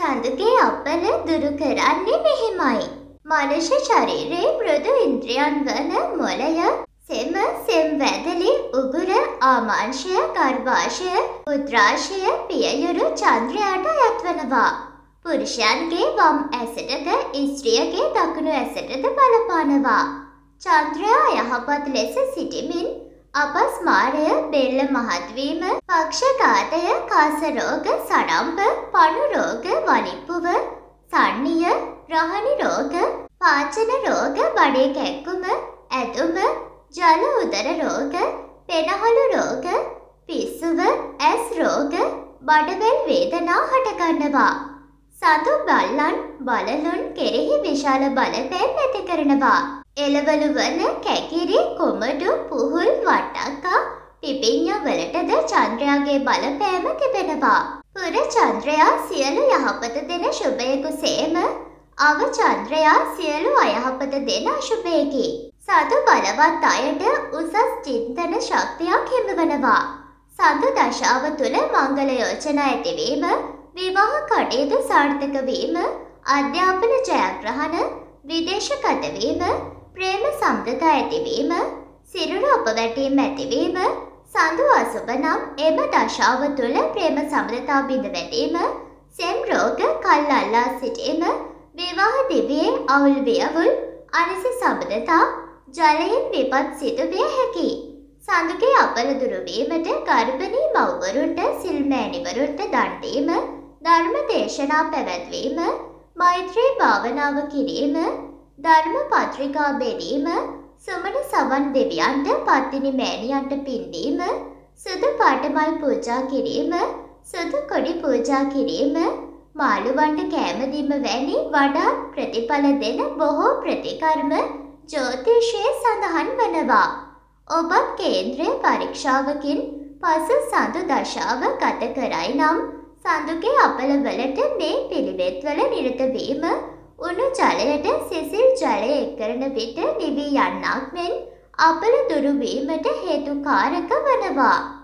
සඳුගේ අපල දුරු කරන්නේ මෙහෙමයි. මනුෂ්‍ය ශරීරයේ මෘදු ඉන්ද්‍රියන් වන මොළය, සෙම, සෙම් වැදලි, උගුර, ආමාංශය, ගර්භාෂය, උද්‍රාශය, පියයුරු චන්ද්‍රයාට අයත්වනවා. පුරුෂයන්ගේ වම් ඇසටද ස්ත්‍රියගේ දකුණු ඇසටද බලපානවා. චන්ද්‍රයා යහපත් ලෙස සිටිමින් අපස්මාරය බෙල්ල මහත්වීම පක්ෂඝාතය කාසරෝග සඩම්ප පණුරෝග වලිප්පුව සන්නිය රහණි රෝග පාචන රෝග බඩේ කැක්කුම ඇදුම ජල උදර රෝග පෙනහළු රෝග පිස්සුව ඇස් රෝග බඩවැල් වේදනා හටගන්නවා. සතු බල්ලන් බලලුන් කෙරෙහි විශාල බලපෑම් ඇති කරනවා. එළවලු වන කැකිරි කොමඩු පුහුල් වට්ටක්කා පිපිඤ්ඤවලටද චන්ද්‍රයාගේ බලපෑම තිබෙනවා. පුර චන්ද්‍රයා සියලු යහපත දෙන ශුභයකු සේම අව චන්ද්‍රයා සියලු අයහපත දෙන අශුභයකි. සතු බලවත් අයට උසස් චින්තන ශක්තියක් හිමිවනවා. සතු දශාව තුළ මංගල යෝජනා ඇතිවීම, විවාහ කටයුතු සාර්ථක වීම, අධ්‍යාපන ජයග්‍රහණ, විදේශගත වීම, ප්‍රේම සම්ප්‍රදා ඇතිවීම, සිරුරු අපවැටීම් ඇතිවීම, සඳු අසුබ නම් එම දශාව තුළ ප්‍රේම සම්ප්‍රදා බිඳ වැටීම, සෙම් රෝග කල් අල්ලා සිටීම, විවාහ දිවියේ අවුල් වියවුල්, අනිසි සම්බන්ධතා, ජලයෙන් විපත් සිදුවිය හැකියි. සඳුගේ අපල දුරුවීමට ගර්භණී මව්වරුන්ට සිල්මෑණිවරුන්ට දන් දීම, ධර්ම දේශනා පැවැත්වීම, මෛත්‍රී භාවනාව කිරීම, ධර්ම පත්‍රිකා බෙදීම, සුමන සවන් දෙවියන්ට පත්තිනි මෑණියන්ට පින්දීම, සුදු පාටමල් පූජා කිරීම, සුදු කොඩි පූජා කිරීම, මාළුවන්ට කෑමදීම වැනි වඩා ප්‍රතිඵල දෙන බොහෝ ප්‍රතිකර්ම ජෝතිෂයේ සඳහන් වනවා. ඔබත් කේන්ද්‍රය පරීක්ෂාවකින් පසු සඳු දශාව ගත කරයි නම් සඳුගේ අපලවලට මේ පිළිවෙත්වල නිරතවීම උණු ජලයට සිසිල් ජලය එක්කරන විට නිවී යන්නක් මෙන් අපල දුරුවීමට හේතුකාරක වනවා.